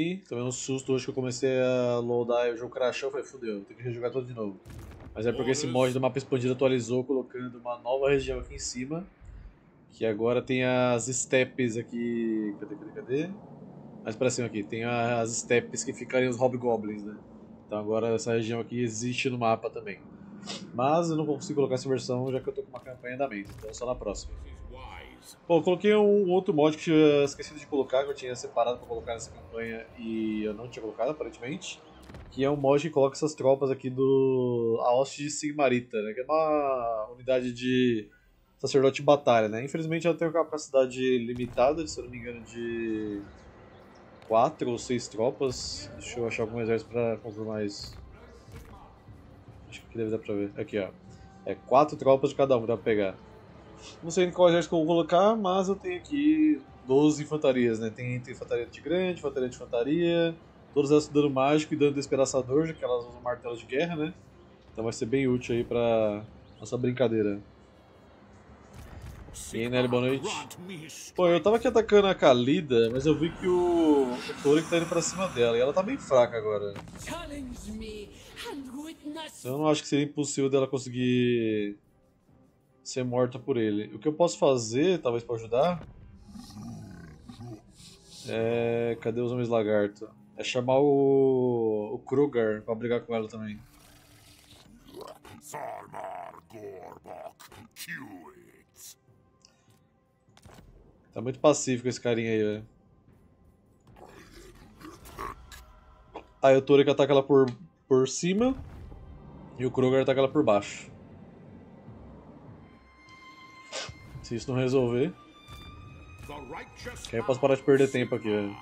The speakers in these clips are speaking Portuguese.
Tomei um susto hoje que eu comecei a loadar e o jogo crashou. Falei, fudeu, tem que rejogar tudo de novo. Mas é porque esse mod do mapa expandido atualizou, colocando uma nova região aqui em cima. Que agora tem as steppes aqui. Cadê, cadê, cadê? Mais pra cima aqui. Tem as steppes que ficariam os hobgoblins, né? Então agora essa região aqui existe no mapa também. Mas eu não consigo colocar essa versão já que eu tô com uma campanha em andamento, então só na próxima. Bom, eu coloquei um outro mod que eu tinha esquecido de colocar, que eu tinha separado para colocar nessa campanha e eu não tinha colocado aparentemente. Que é um mod que coloca essas tropas aqui do a hoste de Sigmarita, né? Que é uma unidade de sacerdote de batalha, né? Infelizmente ela tem uma capacidade limitada, se eu não me engano, de 4 ou 6 tropas. Deixa eu achar algum exército para confirmar isso. Acho que deve dar pra ver. Aqui, ó. É 4 tropas de cada um dá pra pegar. Não sei qual exército eu vou colocar, mas eu tenho aqui 12 infantarias, né? Tem, tem infantaria de grande, infantaria de infantaria, todas elas dano mágico e dano despedaçador, já que elas usam martelo de guerra, né? Então vai ser bem útil aí pra nossa brincadeira. E aí, Nelly, boa noite. Pô, eu tava aqui atacando a Kalida, mas eu vi que o, o Torik tá indo pra cima dela, e ela tá bem fraca agora. Eu não acho que seria impossível dela conseguir ser morta por ele. O que eu posso fazer, talvez para ajudar, é... Cadê os homens lagarto? É chamar o, o Kruger pra brigar com ela também. Tá muito pacífico esse carinha aí, velho. Aí o Turek ataca ela por, por cima e o Kruger ataca ela por baixo. Se isso não resolver. Aí eu posso parar de perder tempo aqui, velho.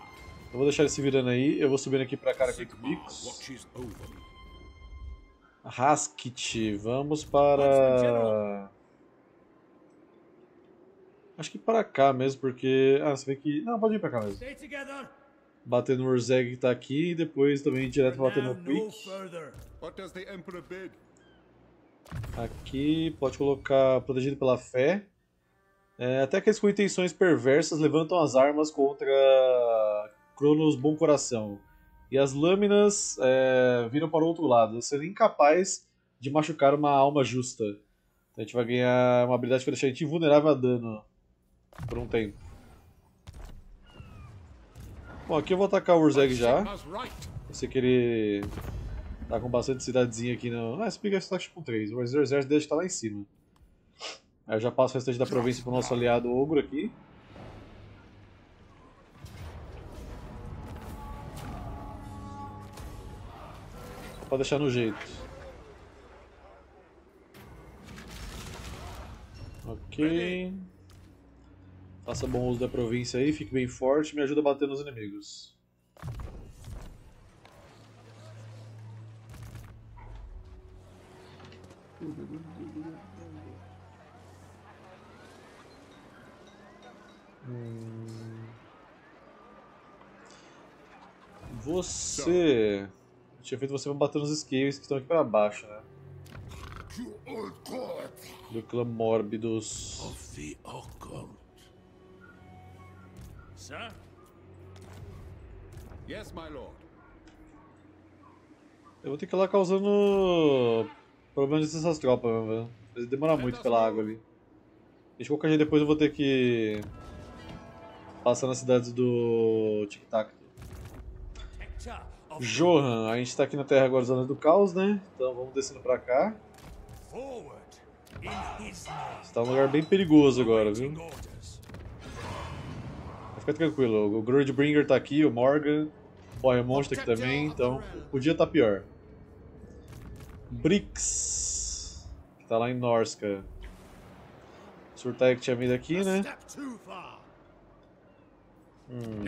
Eu vou deixar ele se virando aí, eu vou subindo aqui pra cara aqui com bicos. Raskit, vamos para... Acho que para cá mesmo, porque... Ah, você vê que... Não, pode ir pra cá mesmo. Bater no Urzeg que tá aqui e depois também direto bater no Quick. Aqui, pode colocar protegido pela fé. É, até aqueles com intenções perversas levantam as armas contra Cronos Bom Coração. E as lâminas é, viram para o outro lado, sendo incapaz de machucar uma alma justa. Então a gente vai ganhar uma habilidade que vai deixar a gente invulnerável a dano por um tempo. Bom, aqui eu vou atacar o Urzeg já. Eu sei que ele tá com bastante cidadezinha aqui no... Ah, esse tá com 3. O exército dele está lá em cima. Aí eu já passo o restante da província pro nosso aliado ogro aqui. Pode deixar no jeito. Ok. Faça bom uso da província aí, fique bem forte e me ajuda a bater nos inimigos. Você. Eu tinha feito você pra bater nos esquives que estão aqui pra baixo, né? Do clã Mórbidos. Sir? Yes, my lord. Eu vou ter que ir lá causando problemas dessas tropas, velho. Vai demorar muito pela água ali. De qualquer jeito, depois eu vou ter que passar nas cidades do Tic Tac. Johan, a gente tá aqui na Terra agora, zona do caos, né? Então vamos descendo pra cá. Você tá num lugar bem perigoso agora, viu? Fica tranquilo, o Grudbringer tá aqui, o Morgan, o Boymont tá aqui também, então podia estar tá pior. Brix, que tá lá em Norska. Surtai que tinha vindo aqui, né? Hum.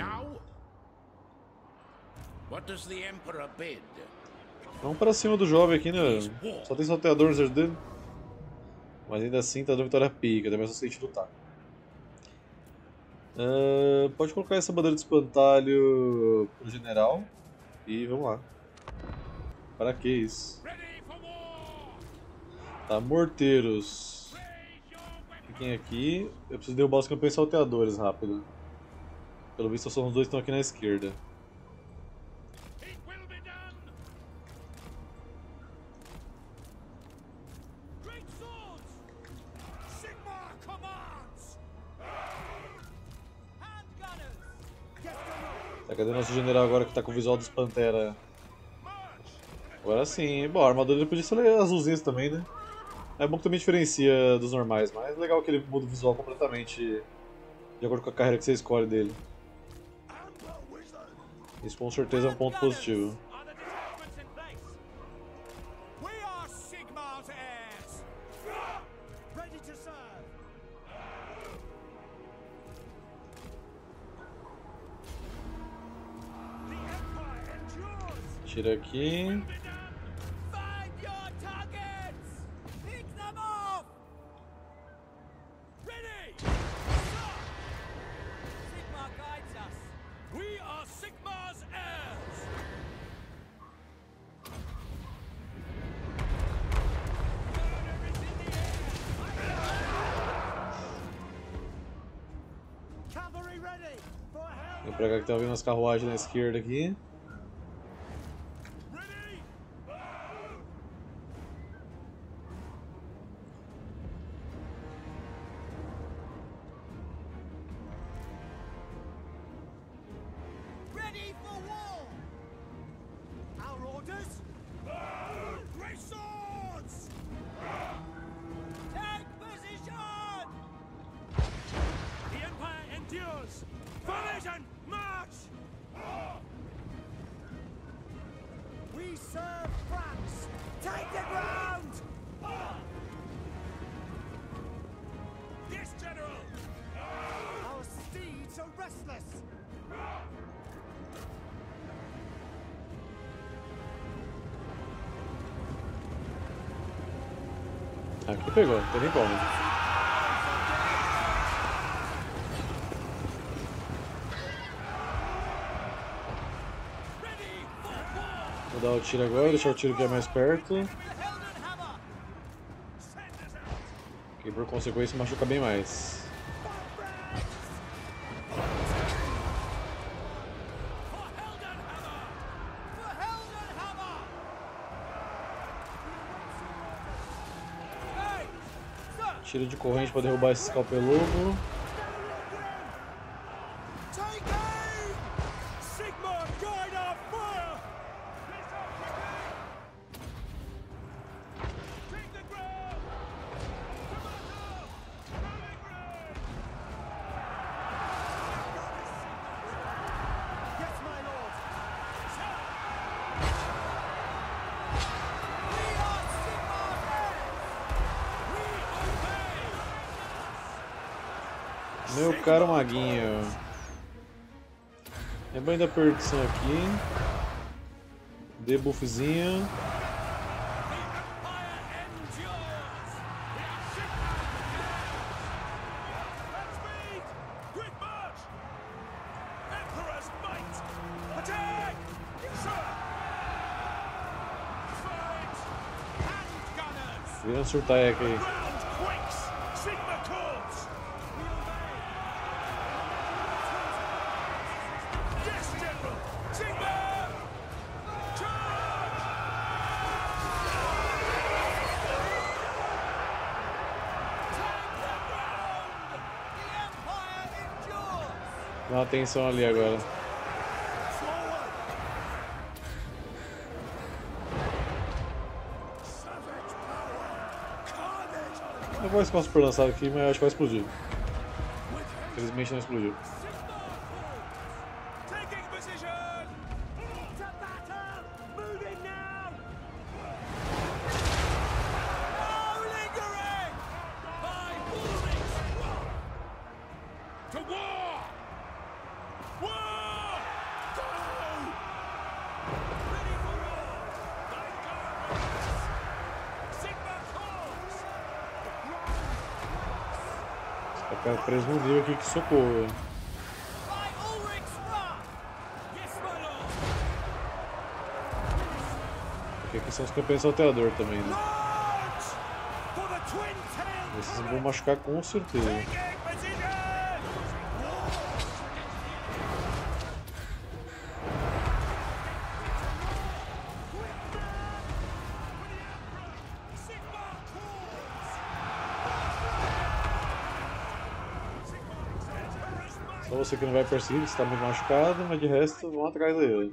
Vamos pra cima do jovem aqui, né? Só tem salteador no dele. Mas ainda assim tá dando vitória pica, também só sente lutar. Uh, pode colocar essa bandeira de espantalho pro general. E vamos lá. Para que isso? Tá, morteiros. Fiquem aqui. Eu preciso derrubar os campeões salteadores rápido. Pelo visto, só os dois estão aqui na esquerda. Tá, cadê nosso general agora que tá com o visual dos Pantera? Agora sim, bom, a armadura ele podia ser azulzinha também, né? É bom que também diferencia dos normais, mas é legal que ele muda o visual completamente de acordo com a carreira que você escolhe dele. Isso com certeza é um ponto positivo. Are the que tá umas carruagens na esquerda aqui. Serve France! Take the ground! Yes, General! Our steeds are restless! Aqui pegou, não tem. Vou dar o tiro agora, deixar o tiro que é mais perto. Que por consequência machuca bem mais. Tiro de corrente pra derrubar esse escalpeludo. Da perdição aqui. Debuffzinho. The Empire endures! At atenção ali agora. Eu vou esse super lançado aqui, mas acho que vai explodir. Infelizmente não explodiu. São os campeões salteador também, né? Esses vão machucar com certeza. Só você que não vai perseguir, você tá muito machucado, mas de resto, vão atrás dele.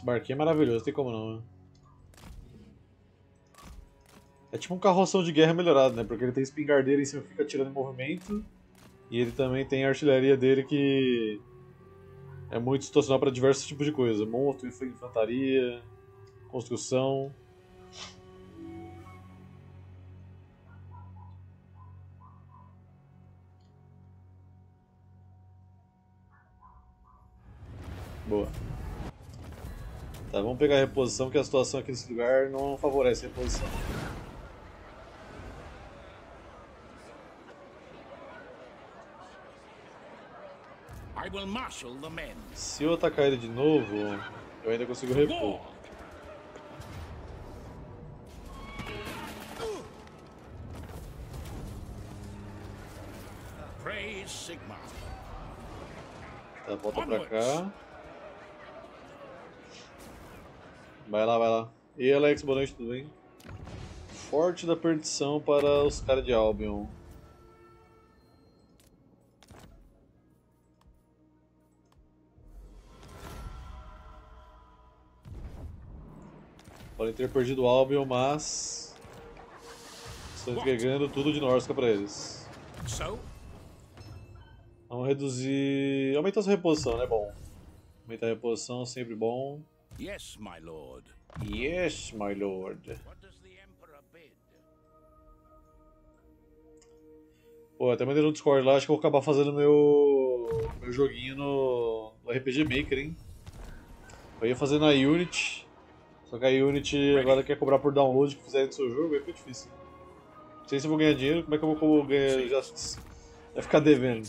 Esse barquinho é maravilhoso, tem como não, né? É tipo um carroção de guerra melhorado, né? Porque ele tem espingardeira em cima fica atirando em movimento. E ele também tem a artilharia dele que é muito situacional para diversos tipos de coisa. Monstro, infantaria, construção. Boa. Tá, vamos pegar a reposição, que a situação aqui nesse lugar não favorece a reposição. Se eu atacar ele de novo, eu ainda consigo repor. Tá, volta pra cá. Vai lá, vai lá. E Alex, boa noite, tudo bem? Forte da perdição para os caras de Albion. Podem ter perdido o Albion, mas estão entregando tudo de Norsca para eles. Vamos reduzir. Aumentar a sua reposição, né? Bom. Aumentar a reposição, sempre bom. Yes, my lord. Yes, my lord. What does the Emperor bid? Pô, até mandei no Discord lá, acho que eu vou acabar fazendo meu, meu joguinho no, no RPG Maker, hein? Eu ia fazer na Unity, só que a Unity agora quer cobrar por download que fizer do seu jogo, aí fica difícil. Não sei se eu vou ganhar dinheiro, como é que eu vou ganhar? Já, vai ficar devendo.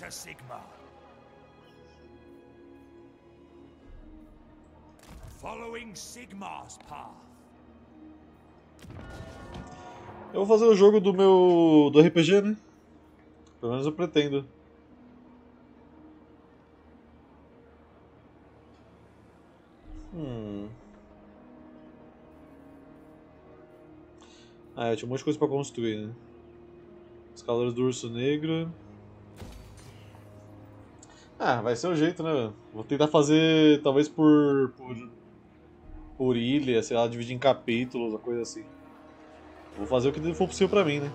Following Sigmar's path. Eu vou fazer o jogo do meu. do RPG, né? Pelo menos eu pretendo. Hum. Ah, eu tinha um monte de coisa pra construir, né? Os do urso negro. Ah, vai ser o jeito, né? Vou tentar fazer talvez por. por. Por ilha, sei lá, dividir em capítulos, uma coisa assim. Vou fazer o que for possível pra mim, né?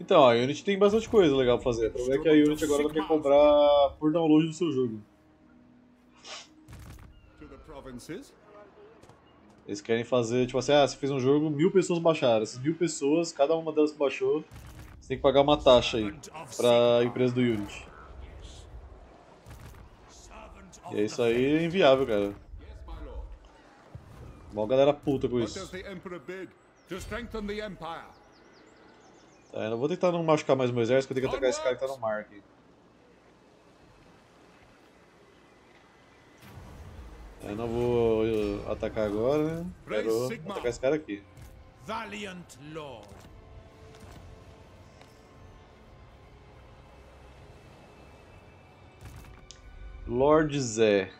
Então, a Unity tem bastante coisa legal pra fazer. O problema é que a Unity agora não quer cobrar por download do seu jogo. To the provinces? Eles querem fazer, tipo assim, ah, você fez um jogo, mil pessoas baixaram. Essas mil pessoas, cada uma delas baixou, você tem que pagar uma taxa aí pra empresa do. Servant E é isso aí é inviável, cara. Mó galera puta com isso. Tá, eu vou tentar não machucar mais meu exército, eu tenho que atacar esse cara que tá no mar aqui. Eu não vou uh, atacar agora, né? Quero atacar esse cara aqui. Valiant Lord. Lord Zé.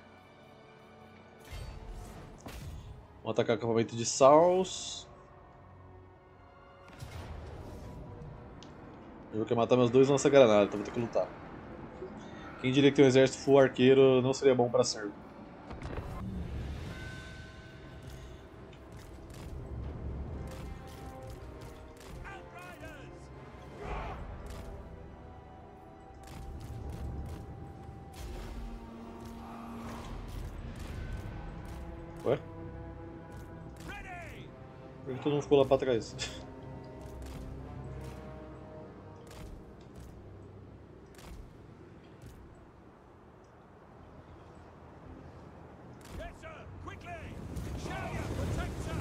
Vamos atacar o acampamento de Saus. Eu vou querer matar meus dois lança-granadas, então vou ter que lutar. Quem diria que ter um exército full arqueiro não seria bom pra servo? todo mundo ficou lá pra trás.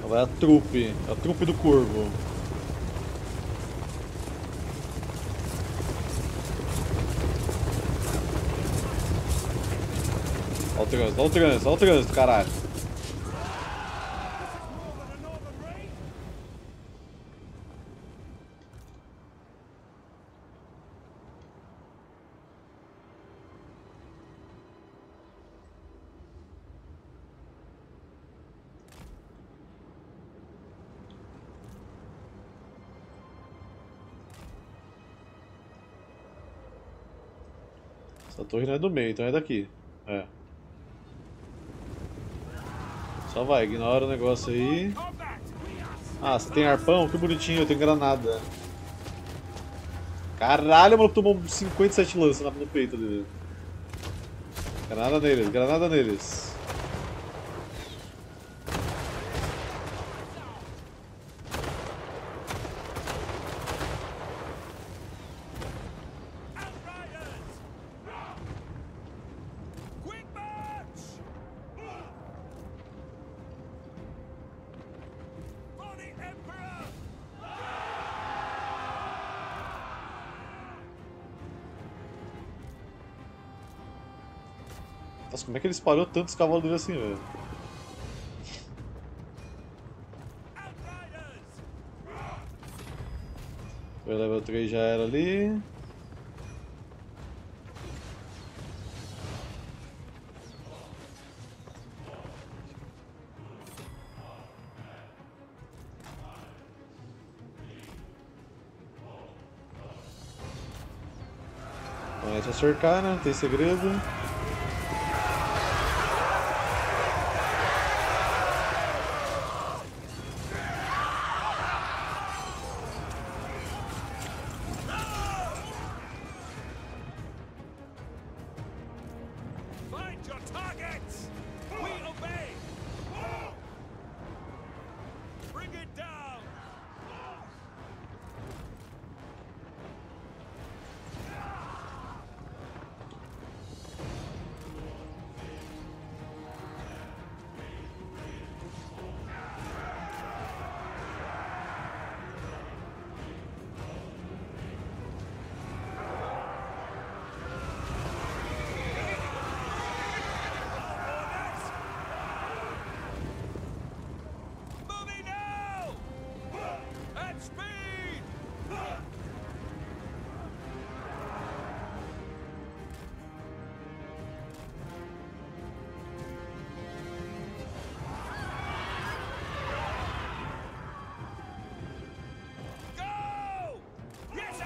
Vai a trupe, a trupe do corvo. Olha o trânsito, olha o trânsito, olha o trânsito, caralho. Essa torre não é do meio, então é daqui. É. Só vai, ignora o negócio aí. Ah, você tem arpão? Que bonitinho, eu tenho granada. Caralho, o maluco tomou 57 lanças no peito dele. Granada neles, granada neles. Como é que ele espalhou tantos cavalos dele assim, velho? O level 3 já era ali. Então é cercar, né? Não tem segredo.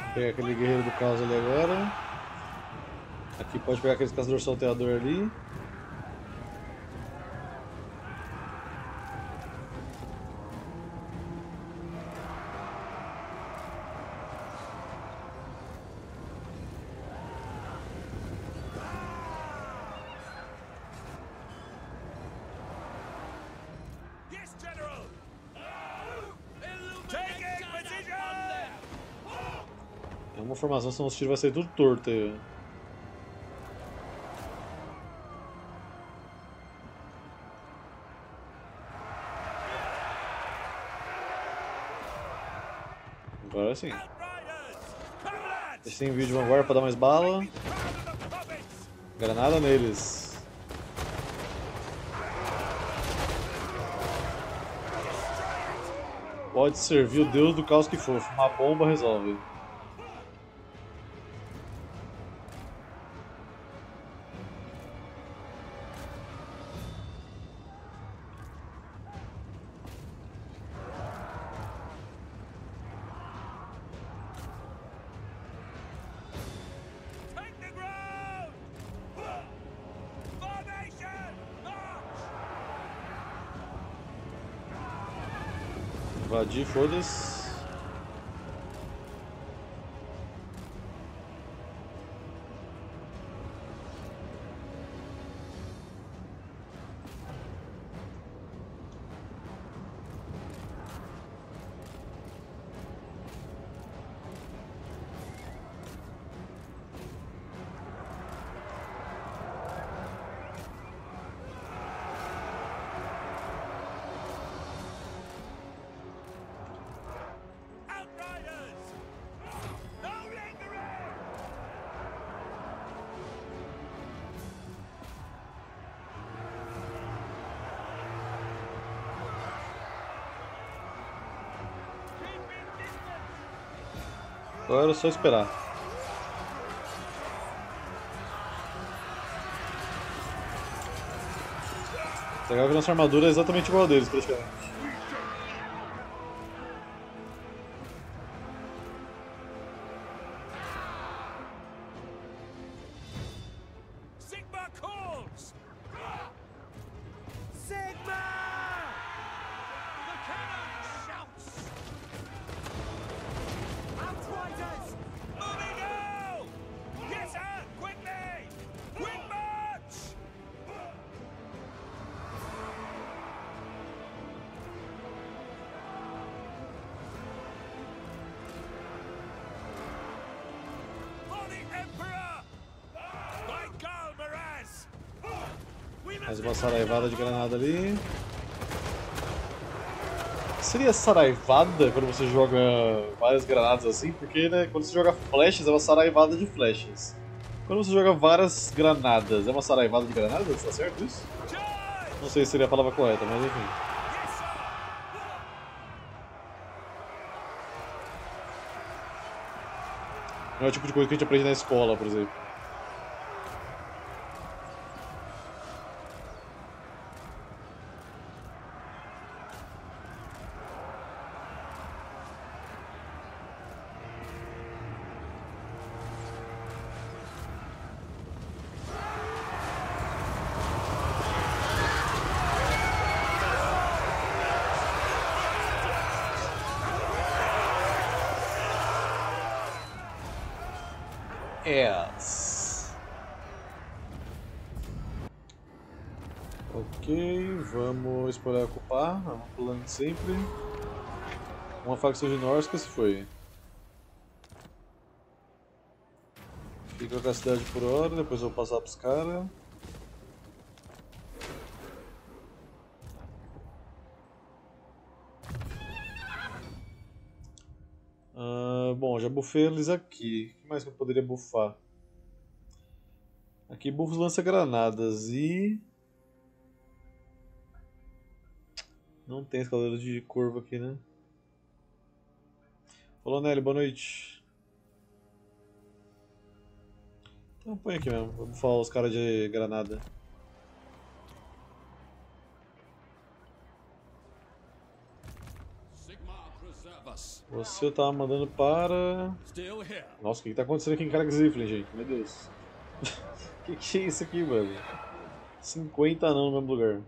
I Pegar aquele guerreiro do caos ali agora. Aqui pode pegar aqueles caçador salteador ali. Yes, General! Taking position! É uma formação, senão os tiros vai sair tudo torto aí. Agora sim. Esse tem vídeo de vanguarda pra dar mais bala. Granada neles. Pode servir o deus do caos que for. Uma bomba resolve. Invadir, foda-se. Agora é só esperar. Legal que nossa armadura é exatamente igual a deles, praticamente. Saraivada de granada ali. Seria saraivada quando você joga várias granadas assim? Porque né, quando você joga flechas é uma saraivada de flechas. Quando você joga várias granadas, é uma saraivada de granadas? Tá certo isso? Não sei se seria a palavra correta, mas enfim. Não é o tipo de coisa que a gente aprende na escola, por exemplo. Yes. Ok, espalhar ocupar, é um plano de sempre. Uma facção de Norska se foi. Fica com a cidade por hora, depois eu vou passar pros caras. Ah, bom, já bufei eles aqui. O que mais que eu poderia bufar? Aqui buffos lança-granadas e. Não tem escaladeiro de curva aqui, né? Falou, Nelly, boa noite. Então põe aqui mesmo, vou bufar os caras de granada. Você tava mandando para. Nossa, o que, que tá acontecendo aqui em Karagziflin, gente? Meu Deus. que que é isso aqui, mano? 50 não no mesmo lugar.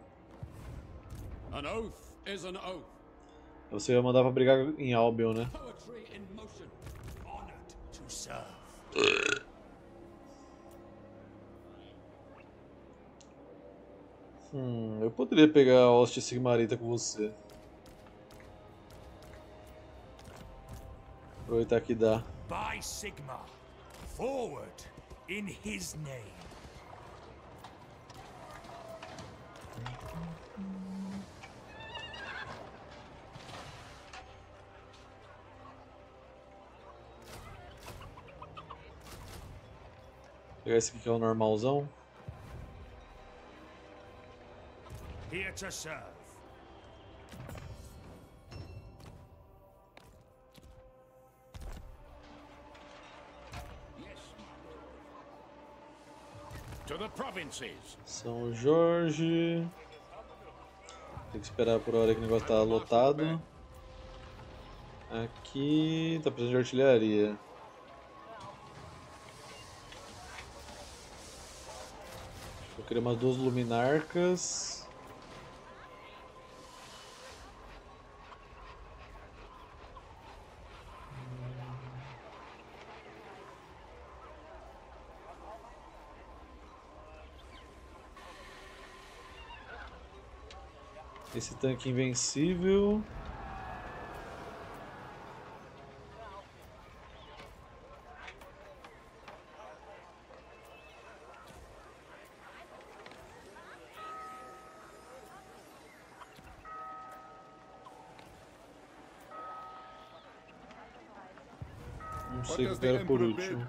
An oath. Você ia mandar pra brigar em Albion, né? Hum, eu poderia pegar a Hoste Sigmarita com você. Aproveitar que dá. By Sigma. Forward in his name. Pegar esse aqui que é o normalzão. Here to serve. Yes, my lord. To the provinces. São Jorge. Tem que esperar por hora que o negócio tá lotado. Aqui tá precisando de artilharia. Queria umas duas luminarcas. Esse tanque invencível. espera por último.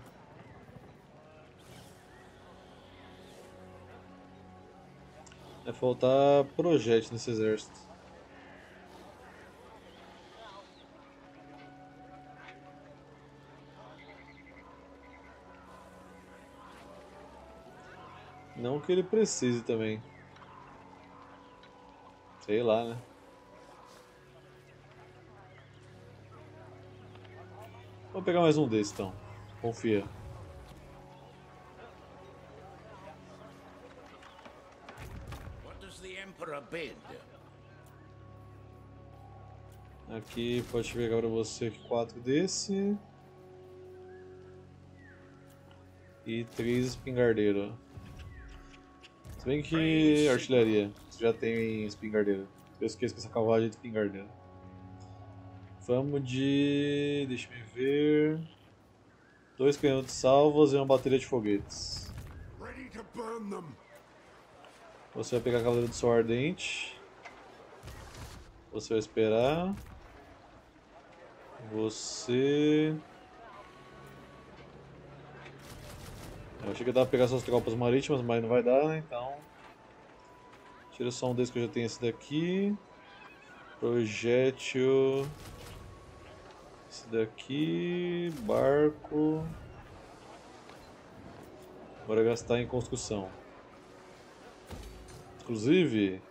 Vai faltar projétil nesse exército. Não que ele precise também. Sei lá, né? Vou pegar mais um desses então. Confia. Aqui pode pegar pra você quatro desse. E três espingardeiros. Se bem que artilharia. Você já tem espingardeiro. Eu esqueço que essa carruagem é de espingardeiro. Vamos de. deixa eu ver. Dois canhões de salvas e uma bateria de foguetes. Você vai pegar a cavaleira do sol ardente. Você vai esperar. Você. Eu achei que dava pra pegar suas tropas marítimas, mas não vai dar, né? Então. Tira só um desses que eu já tenho esse daqui. Projétil. Esse daqui. Barco. Bora gastar em construção. Inclusive,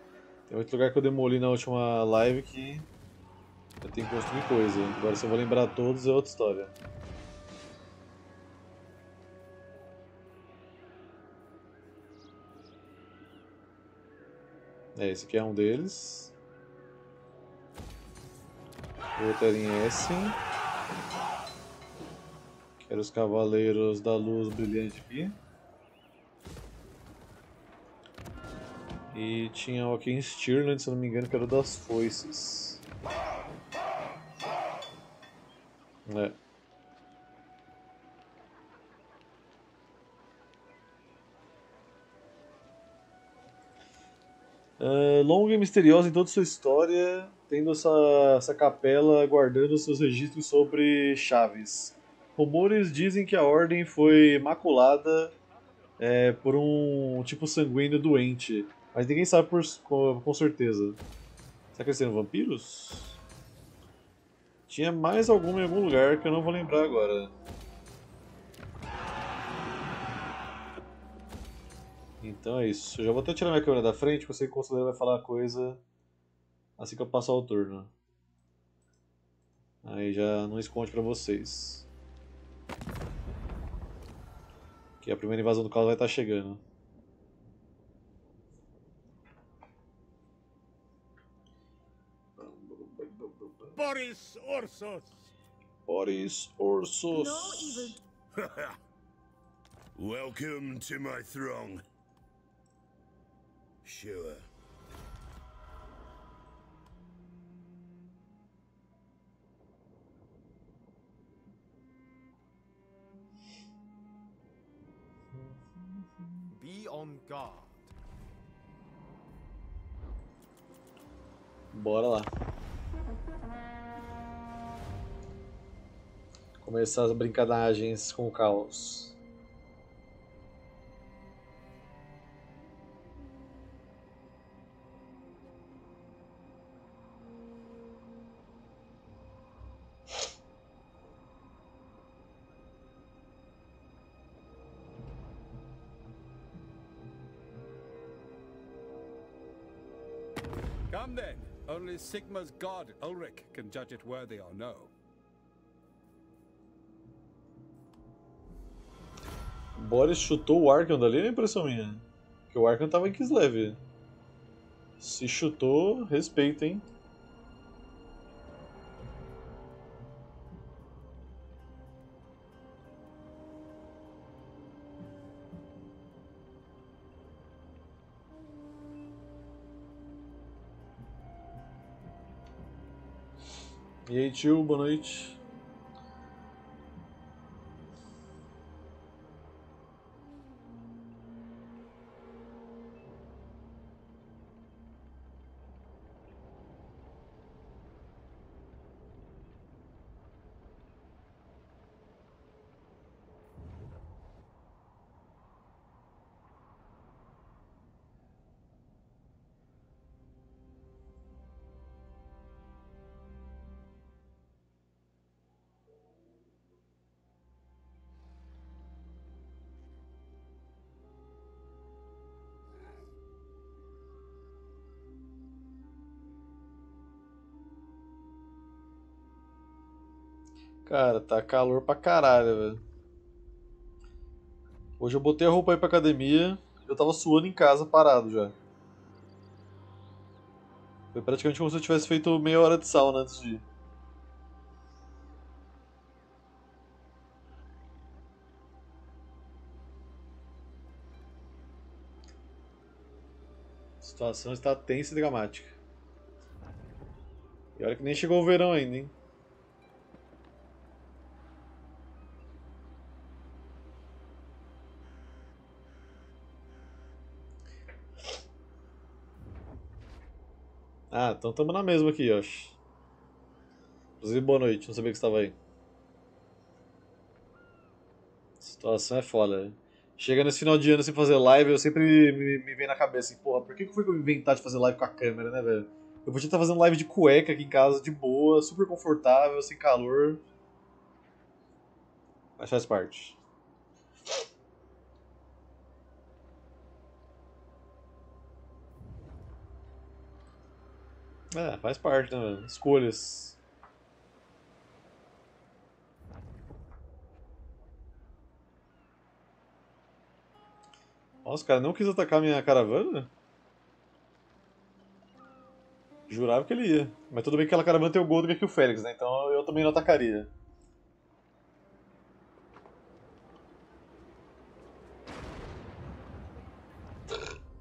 tem outro lugar que eu demoli na última live que eu tenho que construir coisa. Agora se eu vou lembrar todos é outra história. É, esse aqui é um deles. O outro em Essen. Que eram os Cavaleiros da Luz Brilhante aqui. E tinha o aqui em Stirland, se não me engano, que era das foices. É. Ah, longa e misteriosa em toda sua história, tendo essa, essa capela guardando seus registros sobre chaves. Rumores dizem que a ordem foi maculada é, por um tipo sanguíneo doente, mas ninguém sabe por, com, com certeza. Será que eles seriam vampiros? Tinha mais alguma em algum lugar que eu não vou lembrar agora. Então é isso. Eu já vou até tirar minha câmera da frente, porque eu sei que o conselheiro vai falar coisa assim que eu passar o turno. Aí já não esconde pra vocês. Que a primeira invasão do caos vai estar chegando. Boris Ursus. Boris Ursus. No evil Welcome to my throng. Sure. Be on guard. Bora lá. Começar as brincadagens com o caos. Come then. Only Sigma's god, Ulrich, can judge it worthy or no. Boris chutou o Arkham dali, é impressão minha. Porque o Arkham tava em Kislev. Se chutou, respeita, hein? E aí, tio, boa noite. Cara, tá calor pra caralho, velho. Hoje eu botei a roupa aí pra academia, eu tava suando em casa, parado já. Foi praticamente como se eu tivesse feito meia hora de sauna antes de ir. A situação está tensa e dramática. E olha que nem chegou o verão ainda, hein? Ah, então tamo na mesma aqui, Yoshi. Inclusive, boa noite, não sabia que estava aí. A situação é foda. né? Chega nesse final de ano sem fazer live, eu sempre me, me vem na cabeça assim, porra, por que que foi que eu inventar de fazer live com a câmera, né, velho? Eu podia estar fazendo live de cueca aqui em casa, de boa, super confortável, sem calor. Mas faz parte. É, faz parte, né? Escolhas. Nossa, o cara não quis atacar minha caravana? Jurava que ele ia. Mas tudo bem que aquela caravana tem o Goldrick aqui o Félix, né? Então eu também não atacaria.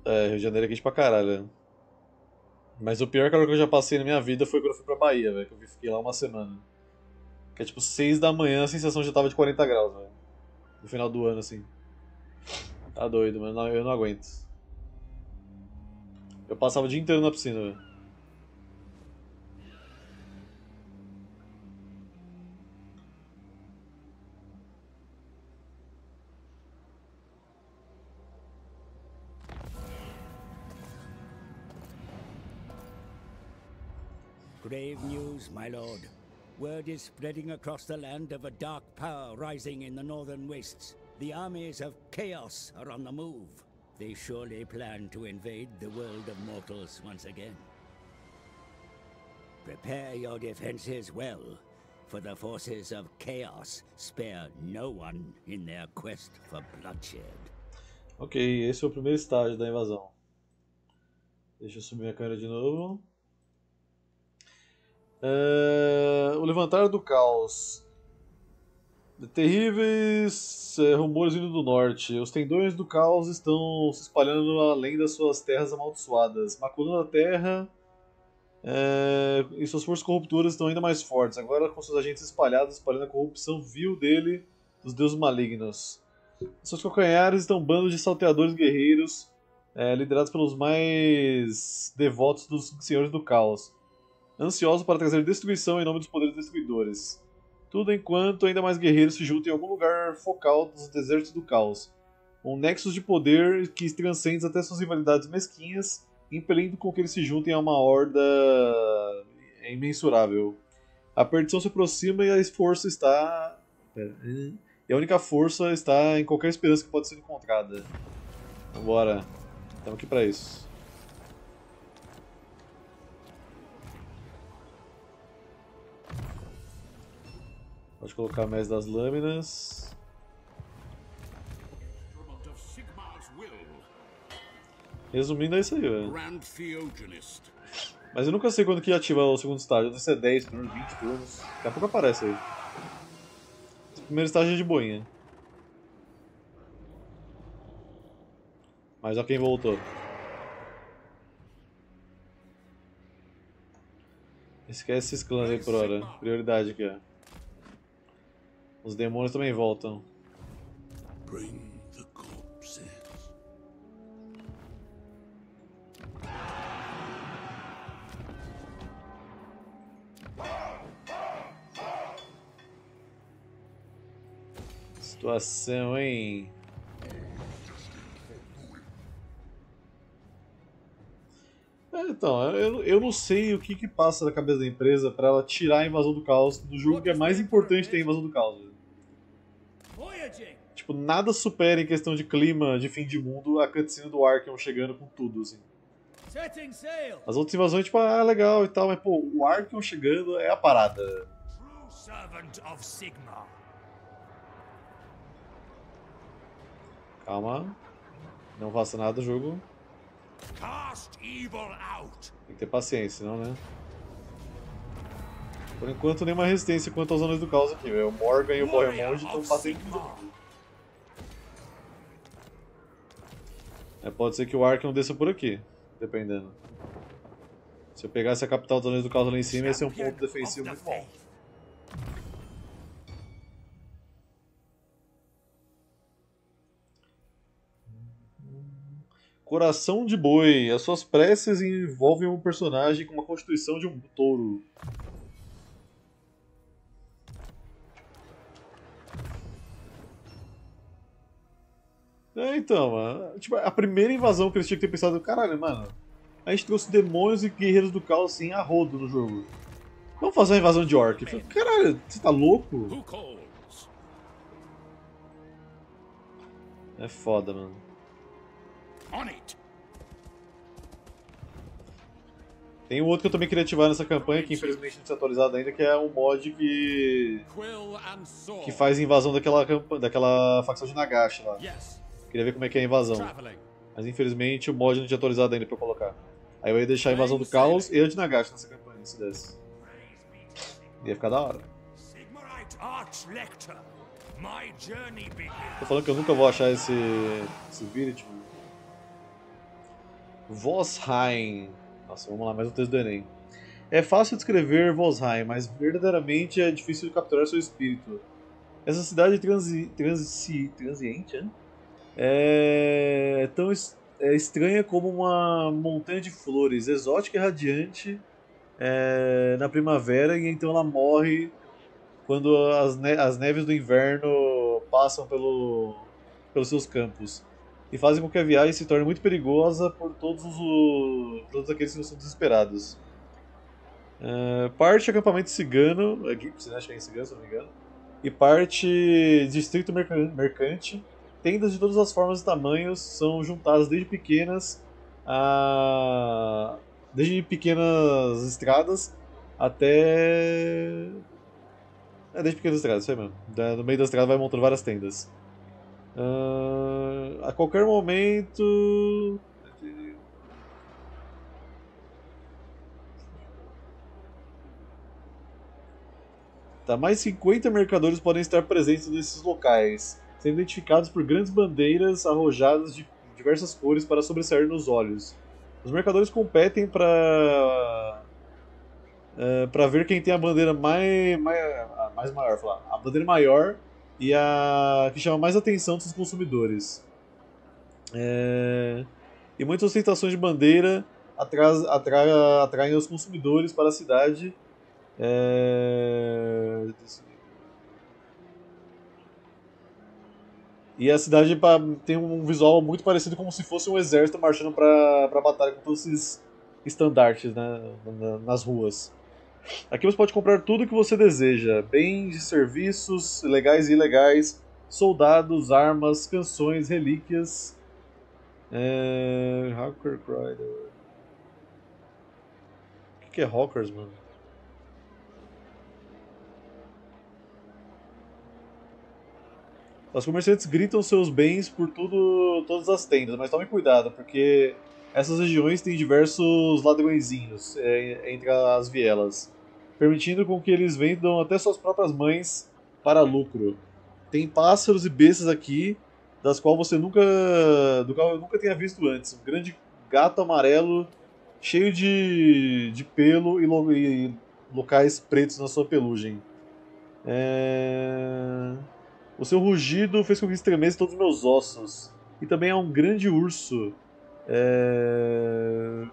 É, Rio de Janeiro é quente pra caralho. Mas o pior calor que eu já passei na minha vida foi quando eu fui pra Bahia, velho. Que eu fiquei lá uma semana. Que é tipo 6 da manhã, a sensação já tava de 40 graus, velho. No final do ano, assim. Tá doido, mano. Eu não aguento. Eu passava o dia inteiro na piscina, velho. Grave news, my lord. Word is spreading across the land of a dark power rising in the northern wastes. The armies of chaos are on the move. They surely plan to invade the world of mortals once again. Prepare your defenses well, for the forces of chaos spare no one in their quest for bloodshed. Ok, esse é o primeiro estágio da invasão. Deixa eu subir minha câmera de novo. É, O levantar do caos. Terríveis é, rumores vindo do norte. Os tendões do caos estão se espalhando além das suas terras amaldiçoadas, maculando a terra. é, e suas forças corruptoras estão ainda mais fortes, agora com seus agentes espalhados, espalhando a corrupção vil dele, dos deuses malignos. Seus calcanhares estão bandos de salteadores guerreiros, é, liderados pelos mais devotos dos senhores do caos ansiosos para trazer destruição em nome dos poderes destruidores. Tudo enquanto ainda mais guerreiros se juntam em algum lugar focal dos desertos do caos. Um nexus de poder que transcende até suas rivalidades mesquinhas, impelindo com que eles se juntem a uma horda imensurável. A perdição se aproxima e a força está. E a única força está em qualquer esperança que pode ser encontrada. Vambora. Estamos aqui para isso. Pode colocar mais das lâminas. Resumindo, é isso aí, velho. Mas eu nunca sei quando que ativa o segundo estágio. Deve ser 10 turnos, 20 turnos. Daqui a pouco aparece aí. Esse primeiro estágio é de boinha. Mas ó quem voltou. Esquece esses clãs aí por hora. Prioridade aqui, ó. Os demônios também voltam. Bring the corpses. Situação, hein? É, então, eu, eu não sei o que, que passa na cabeça da empresa pra ela tirar a invasão do caos do jogo que é mais importante ter a invasão do caos. Tipo, nada supera em questão de clima de fim de mundo a cutscene do Arkham chegando com tudo, assim. As outras invasões, tipo, ah, legal e tal, mas pô, o Arkham chegando é a parada. Calma. Não faça nada, jogo. Tem que ter paciência, senão, né? Por enquanto, nenhuma resistência quanto aos anões do caos aqui, velho. O Morgan e o Bohemond estão batendo Sigmar. É, pode ser que o Arkham desça por aqui, dependendo. Se eu pegasse a capital dos anões do caos lá em cima, ia ser um ponto defensivo muito bom. Coração de boi. As suas preces envolvem um personagem com uma constituição de um touro. É, então, mano. Tipo, a primeira invasão que eles tinham que ter pensado, caralho, mano. A gente trouxe demônios e guerreiros do caos assim a rodo no jogo. Vamos fazer uma invasão de orc. Falei, Caralho, você tá louco? É foda, mano. Tem um outro que eu também queria ativar nessa campanha, que infelizmente não está atualizado ainda, que é um mod que. Que faz invasão daquela, daquela facção de Nagashi lá. Queria ver como é que é a invasão. Mas infelizmente o mod não tinha atualizado ainda pra eu colocar. Aí eu ia deixar a invasão do caos e a de Nagashi nessa campanha, se desse. Ia ficar da hora. Tô falando que eu nunca vou achar esse. esse Virit, mano. Vosheim. Nossa, vamos lá, mais um texto do Enem. É fácil descrever Vosheim, mas verdadeiramente é difícil de capturar seu espírito. Essa cidade transi, transi, transiente né? É tão é estranha como uma montanha de flores, exótica e radiante é, na primavera, e então ela morre quando as, ne- as neves do inverno passam pelo, pelos seus campos e fazem com que a viagem se torne muito perigosa por todos, os, todos aqueles que estão desesperados. É, parte acampamento cigano, é né? acho que é cigano, se não me engano, e parte distrito mercan- mercante. Tendas de todas as formas e tamanhos são juntadas desde pequenas a desde pequenas estradas até é, desde pequenas estradas, isso aí mesmo. Da- No meio da estrada vai montando várias tendas. Ah, a qualquer momento. Tá, mais 50 mercadores podem estar presentes nesses locais, sendo identificados por grandes bandeiras arrojadas de diversas cores para sobressair nos olhos. Os mercadores competem para para ver quem tem a bandeira mais, mais, mais maior, falar, a bandeira maior e a que chama mais atenção dos consumidores. É, e muitas ostentações de bandeira atras, atra, atraem os consumidores para a cidade. É, E a cidade tem um visual muito parecido como se fosse um exército marchando para a batalha com todos esses estandartes né, na- nas ruas. Aqui você pode comprar tudo que você deseja: bens e serviços, legais e ilegais, soldados, armas, canções, relíquias. É... Hawker Crider. O que que é Hawkers, mano? Os comerciantes gritam seus bens por tudo, todas as tendas, mas tome cuidado, porque essas regiões têm diversos ladrõezinhos é, entre as vielas, permitindo com que eles vendam até suas próprias mães para lucro. Tem pássaros e bestas aqui, das quais você nunca, do qual eu nunca tinha visto antes. Um grande gato amarelo, cheio de, de pelo e, lo- e locais pretos na sua pelugem. É... O seu rugido fez com que estremesse todos os meus ossos. E também há um grande urso. é,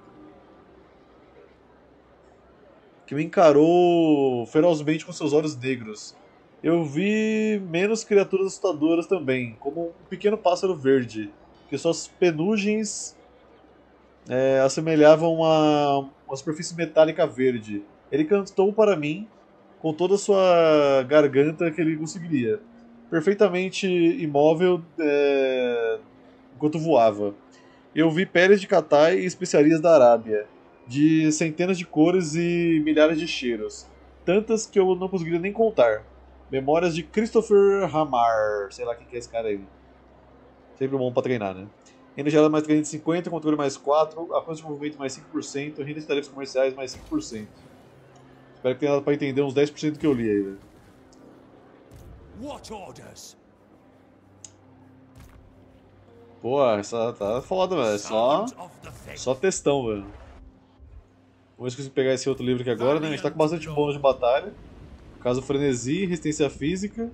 Que me encarou ferozmente com seus olhos negros. Eu vi menos criaturas assustadoras também, como um pequeno pássaro verde, que suas penugens é, assemelhavam a uma superfície metálica verde. Ele cantou para mim com toda a sua garganta que ele conseguiria perfeitamente imóvel é, enquanto voava. Eu vi peles de catai e especiarias da Arábia, de centenas de cores e milhares de cheiros. tantas que eu não conseguiria nem contar. Memórias de Christopher Hamar. Sei lá quem que é esse cara aí. Sempre bom pra treinar, né? Renda gerada mais 350, controle mais 4, avanço de movimento mais 5%, renda de tarefas comerciais mais 5%. Espero que tenha dado pra entender uns 10% do que eu li aí, velho. What orders? Pô, essa tá foda, velho. É Só, só textão, velho. Vamos consigo pegar esse outro livro aqui agora, né? A gente tá com bastante bônus de batalha. Caso frenesi, resistência física.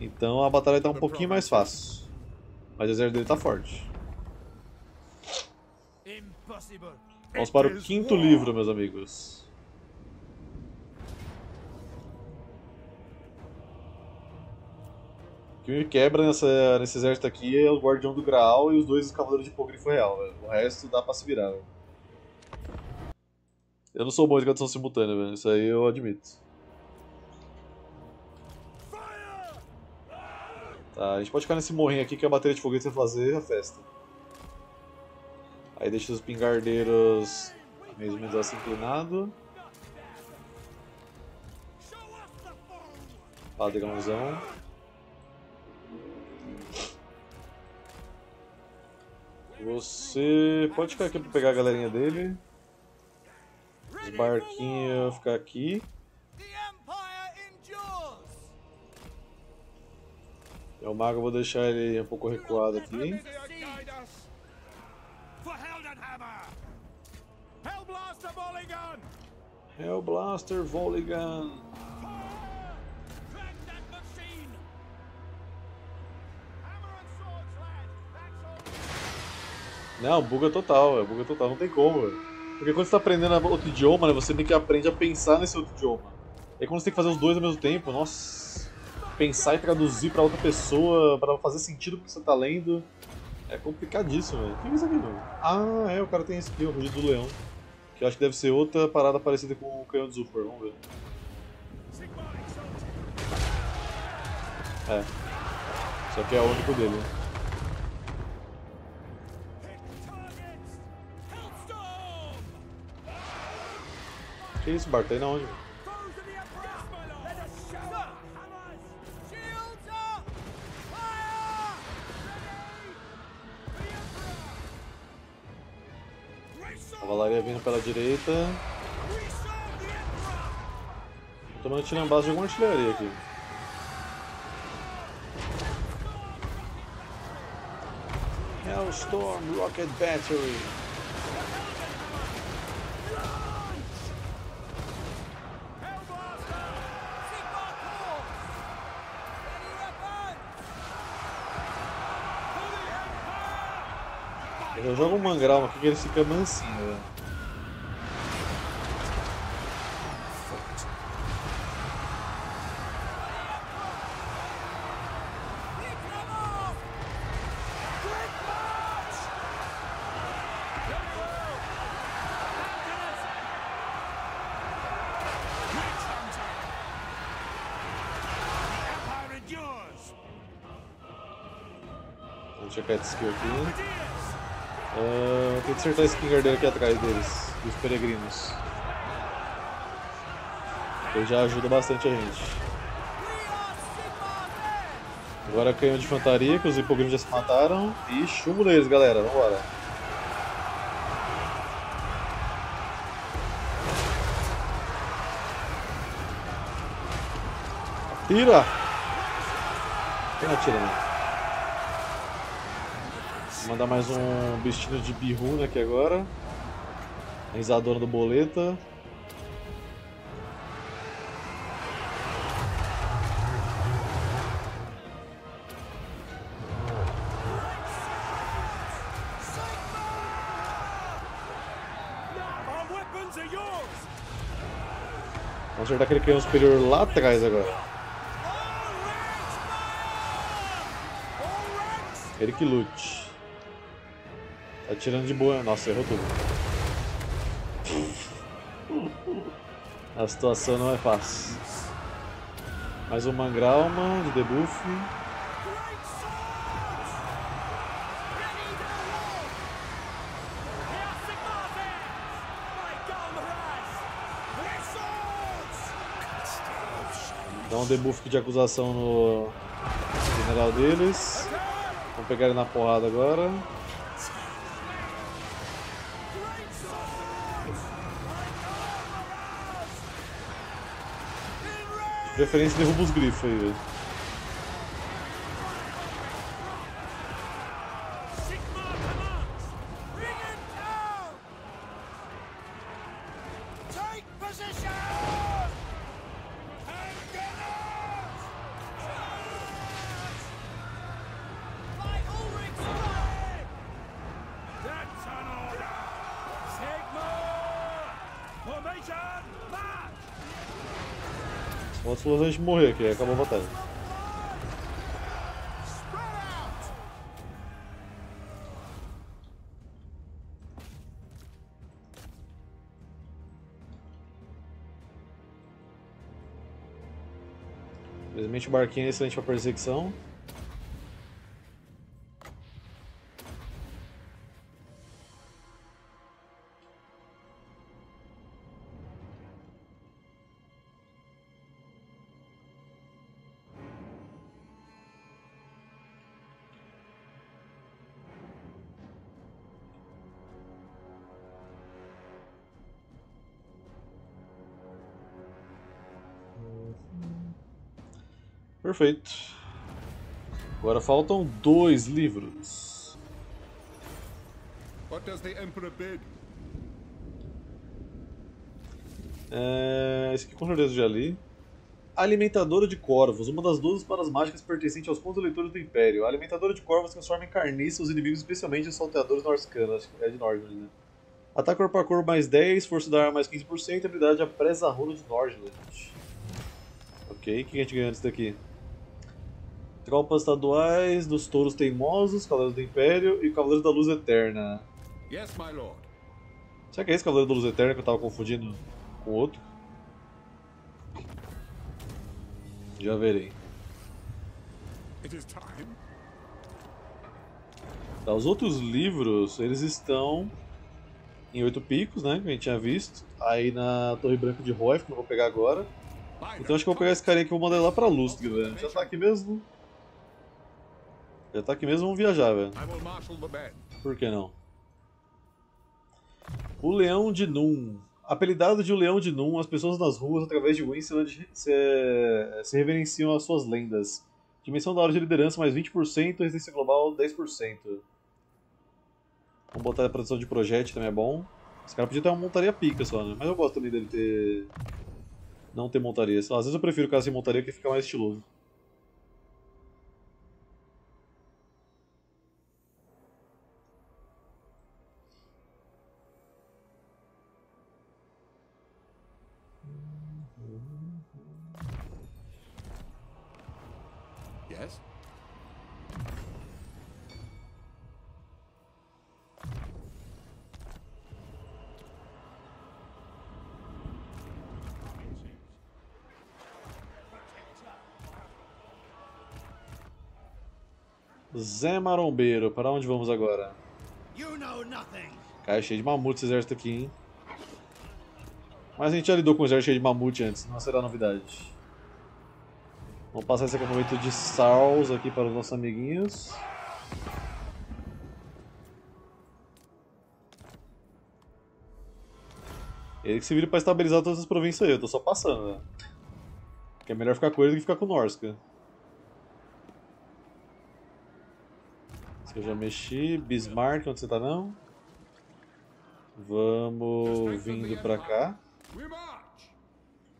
Então a batalha tá um pouquinho mais fácil. Mas o exército dele tá forte. Vamos para o quinto livro, meus amigos. Que me quebra nessa, nesse exército aqui é o Guardião do Graal e os dois Cavaleiros de Hipogrifo Real. O resto dá pra se virar. Eu não sou bom de tradução simultânea. Isso aí eu admito. Tá, a gente pode ficar nesse morrinho aqui que a bateria de foguete vai fazer a festa. Aí deixa os pingardeiros ou menos assim inclinado. Padrãozão. Você pode ficar aqui pra pegar a galerinha dele. Os barquinhos ficar aqui. E o mago eu vou deixar ele um pouco recuado aqui. Us. For Heldenhammer. Hellblaster. Hellblaster Voligan. Não, buga total, é buga total, não tem como. Porque quando você tá aprendendo outro idioma, né, você meio que aprende a pensar nesse outro idioma. E aí quando você tem que fazer os dois ao mesmo tempo, nossa, pensar e traduzir pra outra pessoa, pra fazer sentido o que você tá lendo, é complicadíssimo, velho. O que é isso aqui, mano? Ah, é, o cara tem aqui, o Rugido do Leão. Que eu acho que deve ser outra parada parecida com o canhão de Zuffer, vamos ver. É. Só que é o único dele. Hit Fire. Ready. The Emperor. Race on. Cavalaria vindo pela direita. Tô tomando tiro base de alguma artilharia aqui. Hellstorm Rocket Battery. March. Witch Hunter! The Empire endures! Vamos checar esse skill aqui. Ah, tem que acertar esse pingardeiro aqui atrás deles, dos peregrinos. Ele já ajuda bastante a gente. Agora canhão de infantaria, que os hipogrinos já se mataram. E chumbo neles, galera. Vambora. Atira! Quem atira, né? Mandar mais um bichinho de birruna aqui agora. A risadora do boleta. Vamos acertar aquele canhão superior lá atrás agora. Ele que lute. Tá tirando de boa. Nossa, errou tudo. A situação não é fácil. Mais um Mangralma de debuff. Dá um debuff de acusação no general deles. Vamos pegar ele na porrada agora. Preferência derruba os grifos aí, velho. Explosão a gente morrer aqui, acabou a batalha. Infelizmente o barquinho é excelente para perseguição. Perfeito. Agora faltam dois livros. What does the Emperor bid? É, esse aqui com certeza já li. Alimentadora de Corvos, uma das 12 espadas mágicas pertencente aos contos leitores do Império. A Alimentadora de Corvos transforma em carniça os inimigos, especialmente os salteadores que é de Nordland, né? Ataque corpo a corpo mais 10, força da arma mais 15%, habilidade apresa rolo de Nordland. Ok, o que a gente ganha antes daqui? Tropas estaduais dos Touros Teimosos, Cavaleiros do Império e Cavaleiros da Luz Eterna. Yes, my lord. Será que é esse Cavaleiro da Luz Eterna que eu tava confundindo com outro? Já verei. It is time. Tá, os outros livros, eles estão em Oito Picos, né? Que a gente tinha visto. Aí na Torre Branca de Roif, que eu vou pegar agora. Então acho que eu vou pegar esse carinha aqui e vou mandar ele lá pra Lustre, velho. Já tá aqui mesmo? Já tá aqui mesmo, vamos viajar, velho. Por que não? O Leão de Num. Apelidado de o Leão de Num, as pessoas nas ruas, através de Windsland, se, se reverenciam as suas lendas. Dimensão da hora de liderança mais 20%, resistência global 10%. Vamos botar a produção de projétil também é bom. Esse cara podia ter uma montaria pica só, né? Mas eu gosto também dele ter. Não ter montaria. Lá, às vezes eu prefiro o cara sem montaria que fica mais estiloso. Zé Marombeiro, para onde vamos agora? Cara, cheio de mamute esse exército aqui, hein? Mas a gente já lidou com um exército cheio de mamute antes, não será novidade. Vamos passar esse acampamento de Saus aqui para os nossos amiguinhos. Ele que se vira para estabilizar todas as províncias aí, eu tô só passando, né? Porque é melhor ficar com ele do que ficar com Norska. Eu já mexi. Bismarck, onde você tá não? Vamos vindo pra cá.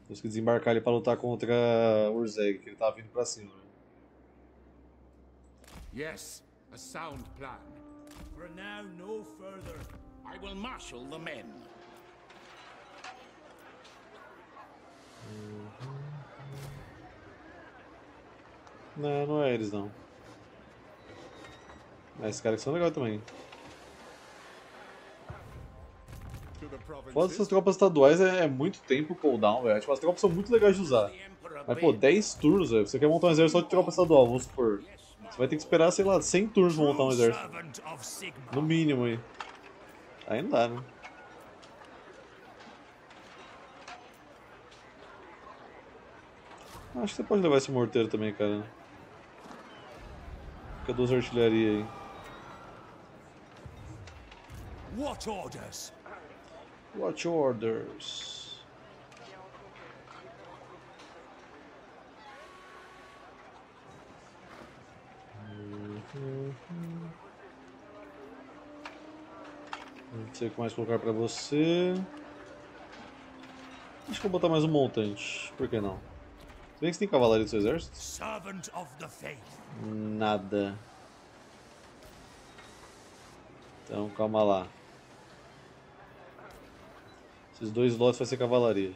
Temos que desembarcar ele pra lutar contra Urzeg, que ele tava vindo pra cima. Yes, a sound plan. For now, no further. I will marshal the men. Não, não é eles não. Mas esses caras que são legais também. Foda essas tropas estaduais é, é muito tempo cooldown, velho. Tipo, as tropas são muito legais de usar. Mas pô, 10 turnos, velho. Você quer montar um exército só de tropa estadual, vamos supor. Você vai ter que esperar, sei lá, 100 turnos pra montar um exército. No mínimo aí. Aí não dá, né? Acho que você pode levar esse morteiro também, cara. Fica duas artilharias aí. What orders? Watch orders. Não sei o que mais colocar pra você. Acho que vou botar mais um montante. Por que não? Se bem que você tem cavalaria do seu exército? Servant of the faith. Nada. Então, calma lá. Esses dois lotes vai ser cavalaria.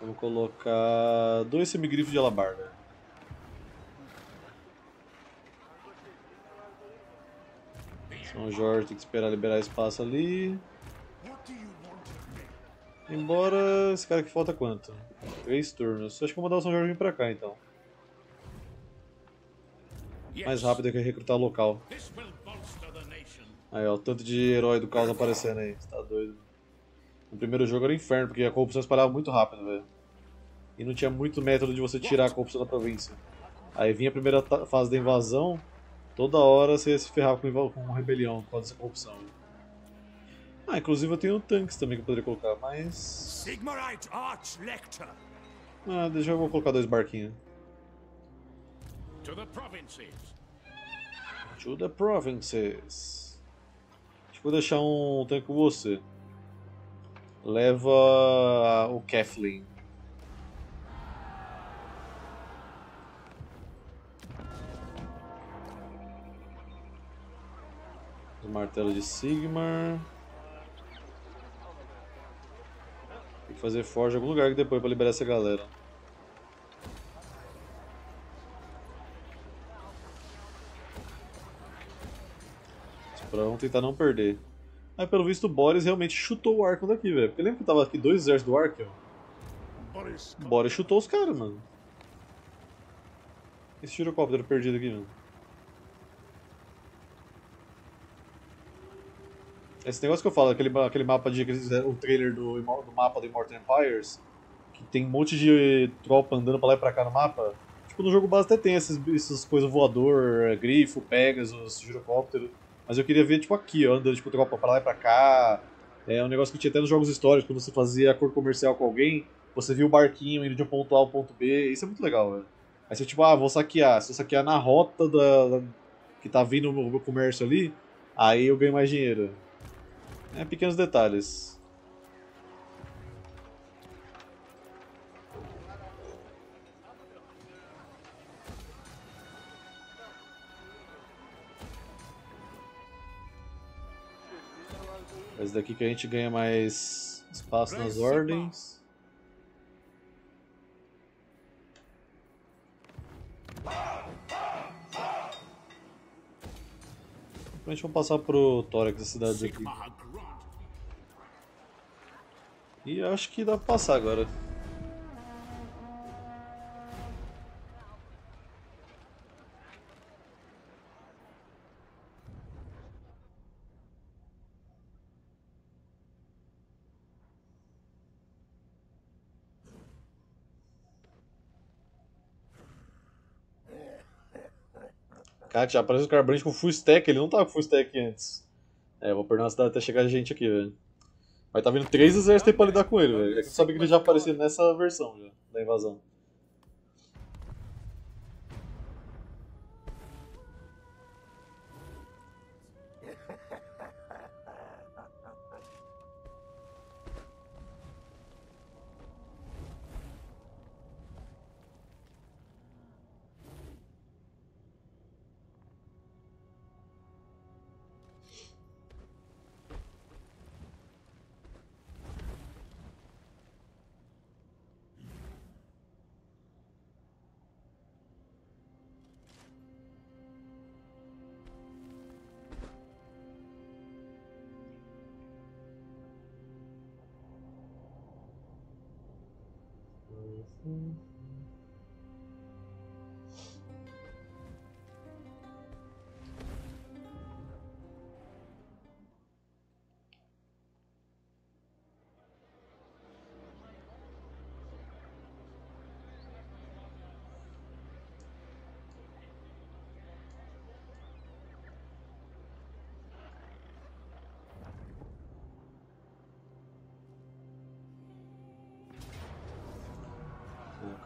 Vamos colocar dois semigrifos de alabarda. São Jorge tem que esperar liberar espaço ali. Embora esse cara aqui falta quanto? Três turnos. Acho que vou mandar o São Jorge vir pra cá então. Mais rápido que recrutar local. Aí ó, o tanto de herói do caos aparecendo aí. Você tá doido. No primeiro jogo era um inferno, porque a corrupção espalhava muito rápido, velho. E não tinha muito método de você tirar a corrupção da província. Aí vinha a primeira fase da invasão, toda hora você se ferrava com, com rebelião por causa dessa corrupção. Ah, inclusive eu tenho tanques também que eu poderia colocar, mas. Sigmarite Archlector. Ah, deixa eu vou colocar dois barquinhos. To the provinces. To the provinces. Acho que vou deixar um tanque com você. Leva o Kathleen. O martelo de Sigmar. Tem que fazer forja em algum lugar depois pra liberar essa galera. Vamos tentar não perder. Mas pelo visto o Boris realmente chutou o arco daqui, velho. Porque lembra que tava aqui dois exércitos do arco? Boris O Boris chutou os caras, mano. Esse girocóptero perdido aqui, mano. Esse negócio que eu falo, aquele, aquele mapa de. aqueles- O trailer do, do mapa do Immortal Empires, que tem um monte de tropa andando pra lá e pra cá no mapa. Tipo, no jogo base até tem esses, essas coisas voador, grifo, Pegasus, girocóptero. Mas eu queria ver, tipo, aqui, ó, andando, tipo, tropa pra lá e pra cá. É um negócio que tinha até nos jogos históricos, quando você fazia acordo comercial com alguém, você via o barquinho indo de um ponto A ao ponto B. Isso é muito legal, velho. Aí você, tipo, ah, vou saquear. Se eu saquear na rota da, da- que tá vindo o meu comércio ali, aí eu ganho mais dinheiro. É pequenos detalhes. Esse daqui que a gente ganha mais espaço nas ordens. A gente vai passar pro tórax das cidades aqui. E acho que dá pra passar agora. Cara, já aparece o Carbrand com full stack, ele não tava com full stack antes. É, vou perder uma cidade até chegar a gente aqui, velho. Mas tá vindo três exércitos pra lidar com ele, velho. É que sabe que ele já apareceu nessa versão já, da invasão.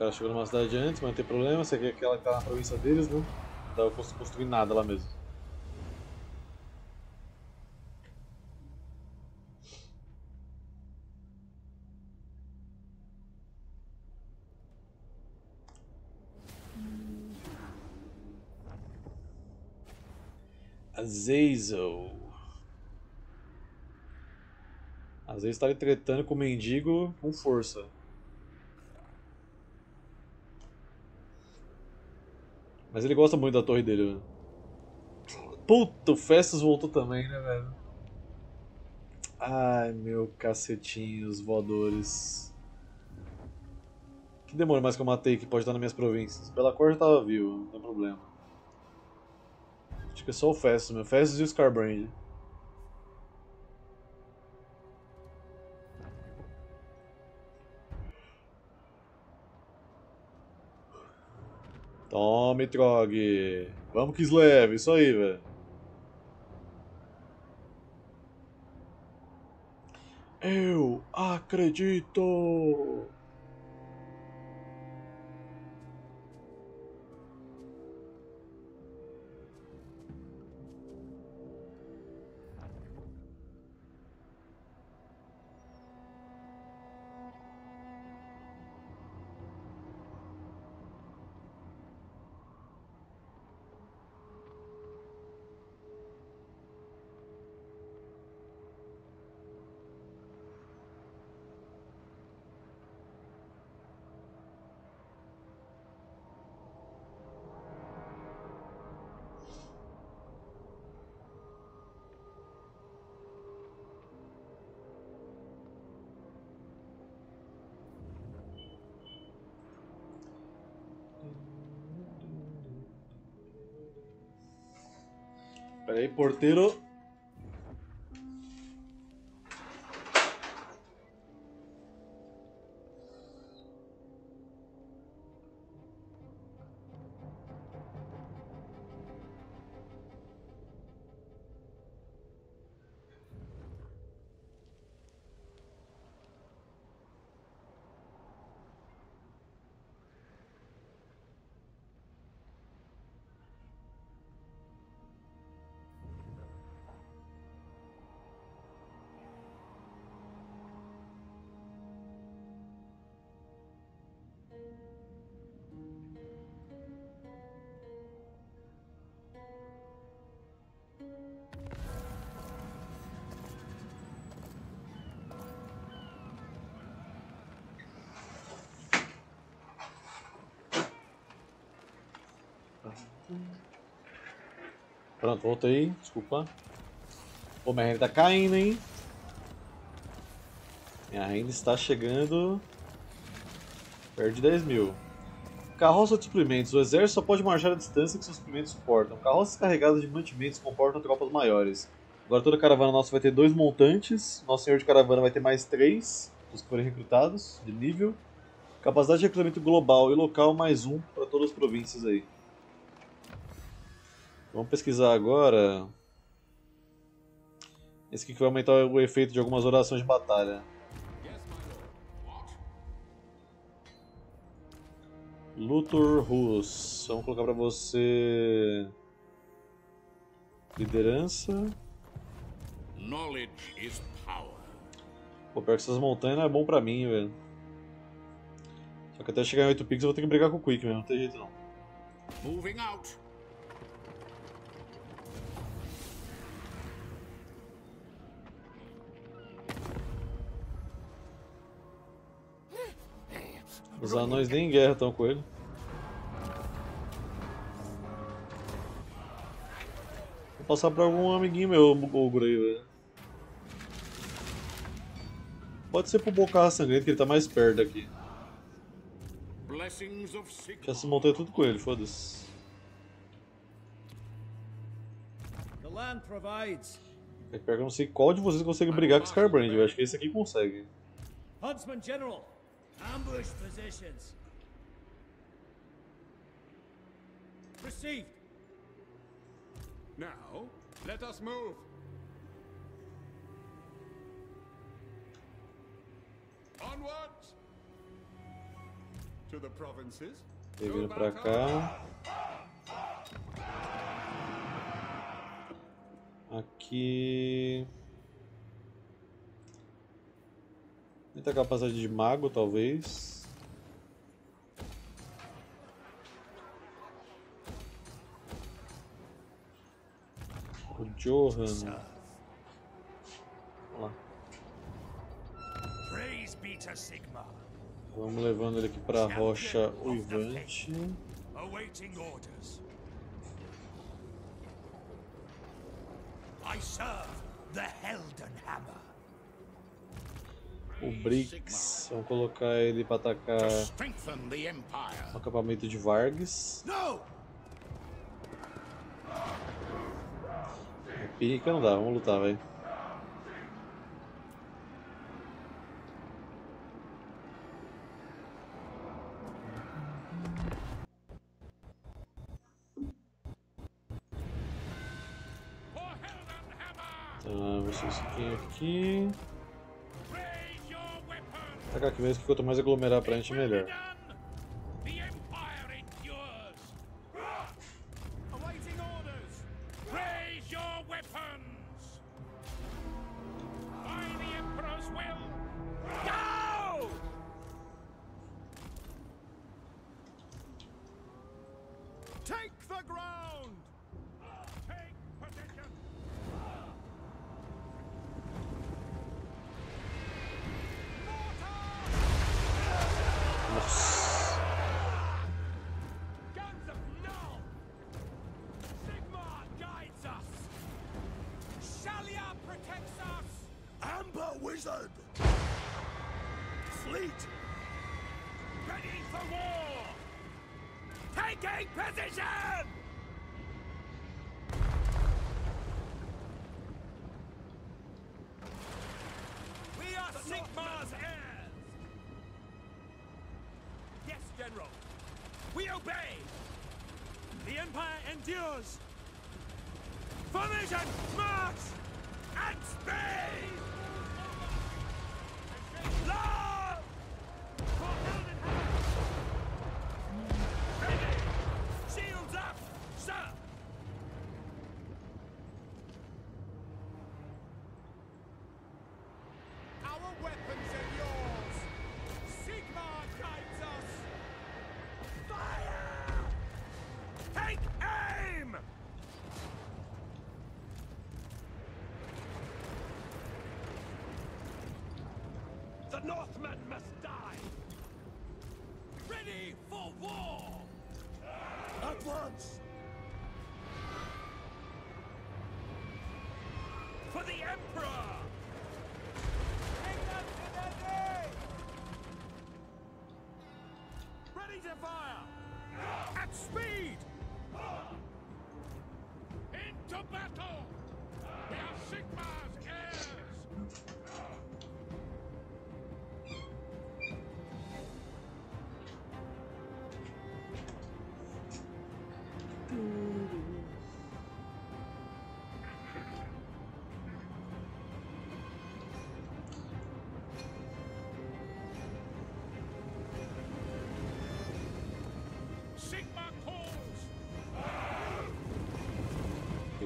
Cara chegou numa cidade antes, mas não tem problema, você quer aquela que tá na província deles, né? Não dá pra construir nada lá mesmo. Azazel. Às vezes tá tretando com o mendigo com força. Mas ele gosta muito da torre dele, velho. Puta, o Festus voltou também, né, velho? Ai, meu cacetinho, os voadores. Que demônio mais que eu matei que pode estar nas minhas províncias? Bela Cor já tava vivo, não tem problema. Acho que é só o Festus, meu. Festus e o Scarbrand. Tome, Trog. Vamos que leve, isso aí, velho. Eu acredito! portero Pronto, voltei. Desculpa. Pô, minha renda tá caindo, hein? Minha renda está chegando. Perto de 10 mil. Carroça de suprimentos. O exército só pode marchar a distância que seus suprimentos suportam. Carroças carregadas de mantimentos comportam tropas maiores. Agora toda caravana nossa vai ter dois montantes. Nosso senhor de caravana vai ter mais três, os que forem recrutados, de nível. Capacidade de recrutamento global e local mais um para todas as províncias aí. Vamos pesquisar agora. Esse aqui que vai aumentar o efeito de algumas orações de batalha. Luthor Rus. Vamos colocar pra você. Liderança. Knowledge is power. Pô, pior que essas montanhas não é bom pra mim, velho. Só que até chegar em 8 picks eu vou ter que brigar com o Quick mesmo, não tem jeito não. Moving out. Os anões nem em guerra estão com ele. Vou passar pra algum amiguinho meu, ogro aí, velho. Pode ser pro Bocarra Sangrento, que ele tá mais perto daqui. Blessings of Sigmar. Já se montei tudo com ele, foda-se. The land provides. É pior que eu não sei qual de vocês consegue brigar com o Scarbrand, eu acho que esse aqui consegue. Huntsman General, ambush positions. Received. Now, let us move. Onwards! To the provinces. Ele vindo pra cá. Aqui. Muita capacidade de mago, talvez. O Johan. Vamos lá. Vamos levando ele aqui pra rocha uivante. I serve the Helden Hammer. O Brix, vamos colocar ele pra atacar Strengthen the Empire. o acampamento de Vargas. No! Pica não dá, vamos lutar, velho. Tá, vocês fiquem aqui. Atacar aqui mesmo que quanto mais aglomerar pra gente, melhor. Obey! The Empire endures! Formation! March! At speed! Love! Once! For the Emperor!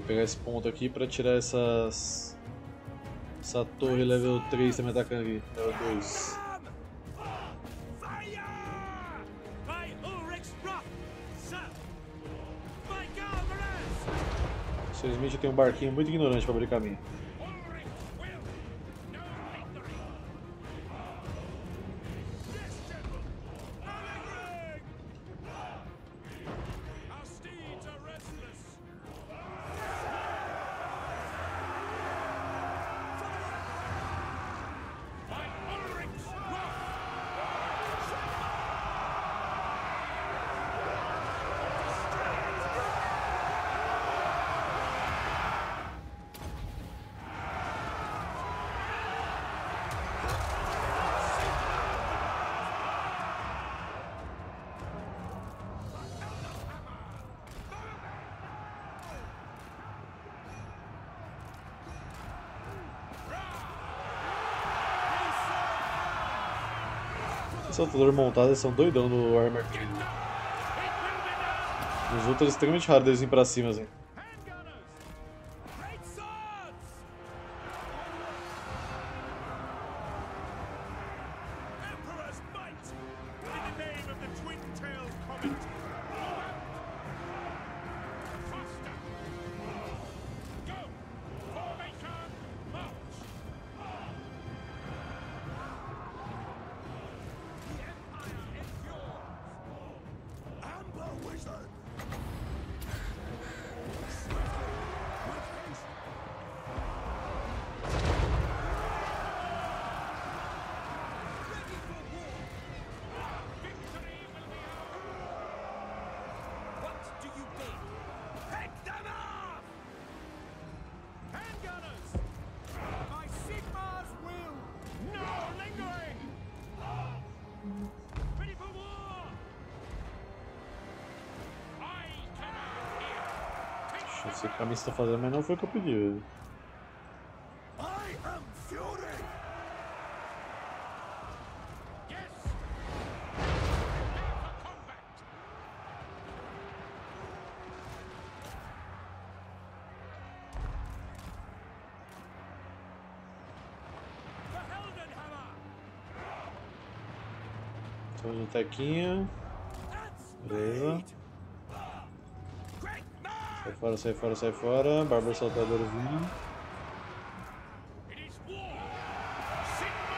Pegar esse ponto aqui pra tirar essas. Essa torre level 3 também atacando aqui, level 2. Fire! By Ulrich's wrath, sir! By Galvaras! Infelizmente eu tenho um barquinho muito ignorante pra abrir caminho. Saltadores montados eles são doidão no Warhammer 3. It will be done! Nos outros é extremamente raro deles ir pra cima assim. Você tá fazendo, mas não foi o que eu pedi. velho. I am Fury! Yes! Prepare for combat! The Heldenhammer! Então de tequinha. That's Beleza. made! Great man! Sai fora, sai fora, sai fora. Bárbaro saltador vindo. It is war! Sigma!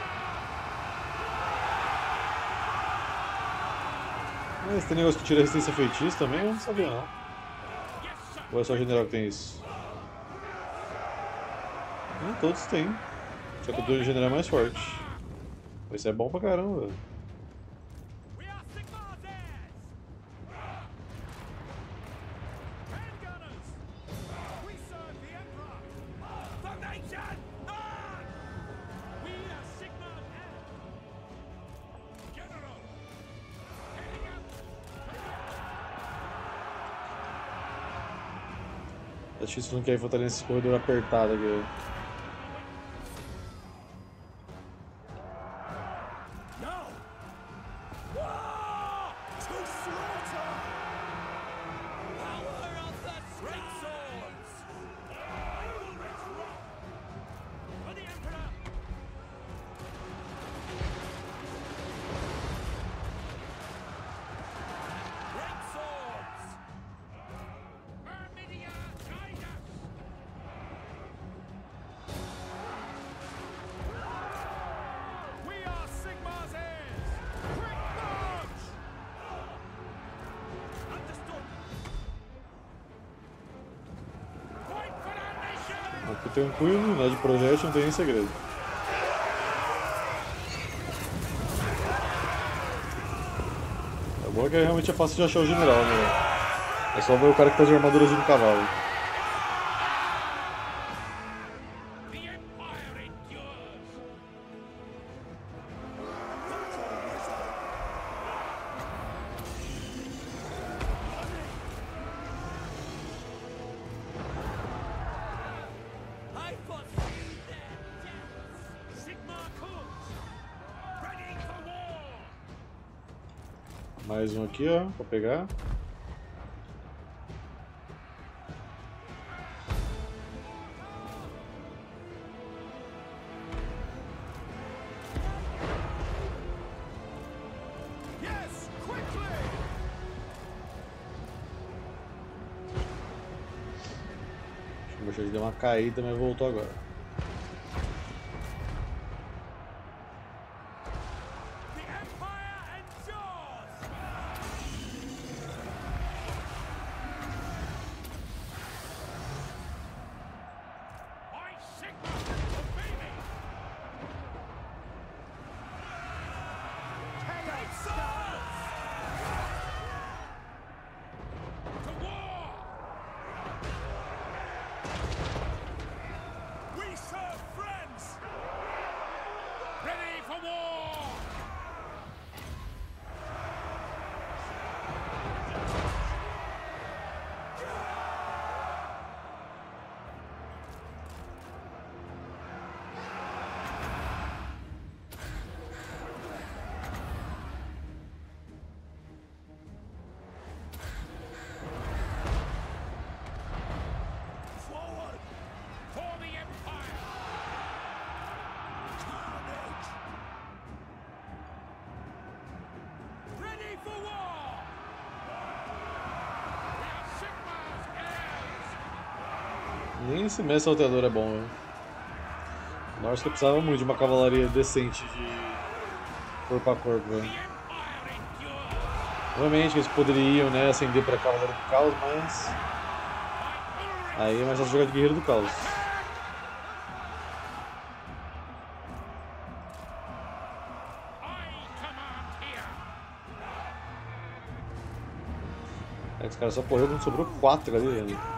Ah, esse tem negócio que tira resistência feitiço também? Eu não sabia não. Ou é só o general que tem isso? Hum, todos têm. Só que o do general é mais forte. Isso é bom pra caramba. É difícil não querer voltar nesse corredor apertado aqui. Tranquilo, nada de projétil, não tem nem segredo. É bom que realmente é fácil de achar o general, né? É só ver o cara que tá de armadura de um cavalo. Aqui, ó, pra pegar. Deu uma caída, mas voltou agora. Esse mestre salteador é bom, velho. Que precisava muito de uma cavalaria decente de corpo a corpo, velho. Obviamente eles poderiam né, ascender para Cavaleiro do Caos, mas. Aí é mais fácil jogar de Guerreiro do Caos. É os caras só correu quando sobrou 4 ali, velho. Caramba.